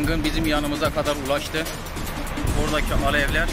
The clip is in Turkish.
Yangın bizim yanımıza kadar ulaştı. Oradaki alevler